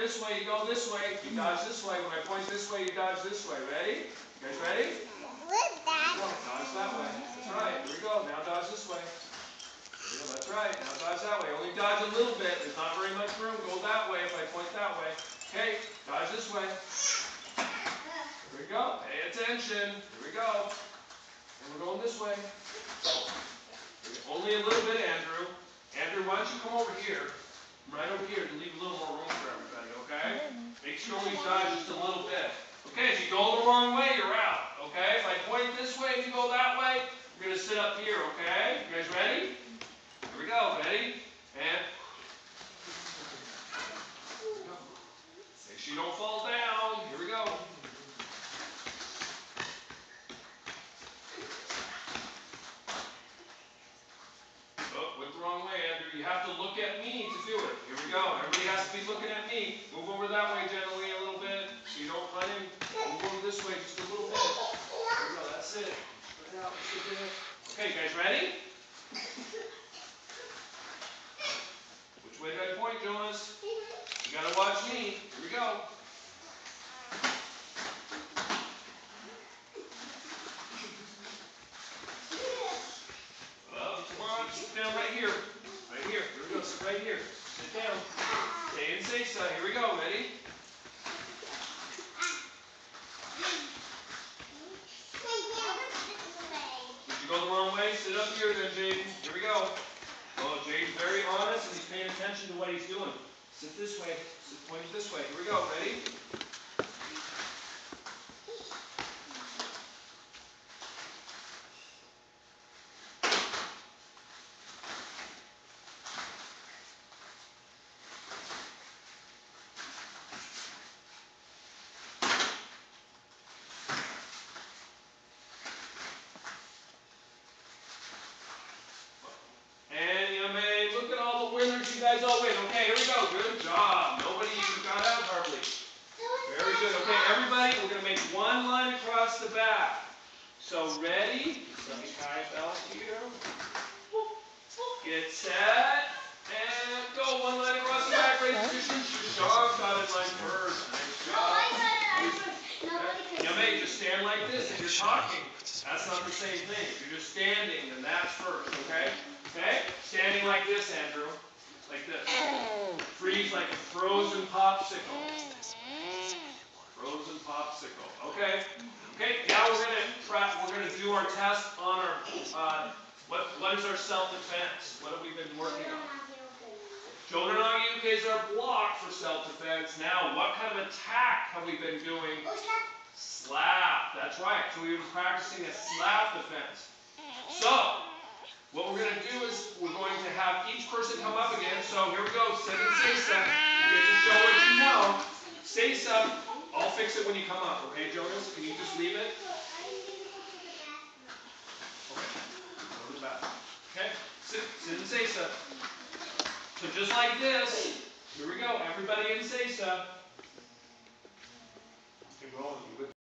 this way, you go this way. You mm-hmm. dodge this way. When I point this way, you dodge this way. Ready? You guys ready? Come on, dodge that way. That's right. Here we go. Now dodge this way. There you go. That's right. Now dodge that way. Only dodge a little bit. There's not very much room. Go that way if I point that way. Okay, dodge this way. Here we go. Pay attention. Here we go. And we're going this way. Only a little bit, Andrew. Andrew, why don't you come over here? Right over here to leave a little more room for everybody, okay? Make sure we dodge just a little bit. Okay, if you go the wrong way, you're out. Okay? If I point this way, if you go that way, you're gonna sit up here, okay? You guys ready? Here we go. Ready? And make sure you don't fall down. Here we go. Oh, went the wrong way, Andrew. You have to look at me to do it. Go. Everybody has to be looking at me. Move over that way gently a little bit so you don't run in. Move over this way just a little bit. There we go. That's it. Spread out. Sit there. Okay, you guys ready? Which way did I point, Jonas? You gotta watch me. Here we go. Well, down right here. Right here. Here we go. Right here. Sit down. Stay and say so. Here we go. Ready? Did you go the wrong way? Sit up here then, Jaden. Here we go. Oh, Jaden's very honest and he's paying attention to what he's doing. Sit this way. Sit point this way. Here we go. Ready? And you may look at all the winners you guys all win. Okay, here we go. Good job. Nobody even got out hardly. Very good. Okay, everybody, we're going to make one line across the back. So ready? Let me tie a belt here. Get set. And go. One line across the back. Raise position. Good job. Got it line first. Nice job. You may just stand like this if you're talking. That's not the same thing. If you're just standing, then that's first, okay? Okay? Standing like this, Andrew. Like this. Freeze like a frozen popsicle. Frozen popsicle. Okay? Okay, now we're gonna try, we're gonna do our test on our uh, what what is our self-defense? What have we been working on? Jonanagi is our block for self-defense. Now, what kind of attack have we been doing Slap. That's right. So we've been practicing a slap defense. So, what we're going to do is we're going to have each person come up again. So here we go. Say stuff. You get to show what you know. Say stuff. I'll fix it when you come up. Okay, Jonas? Can you just leave it? Okay. Sit, sit say stuff. So just like this. Here we go. Everybody in rolling.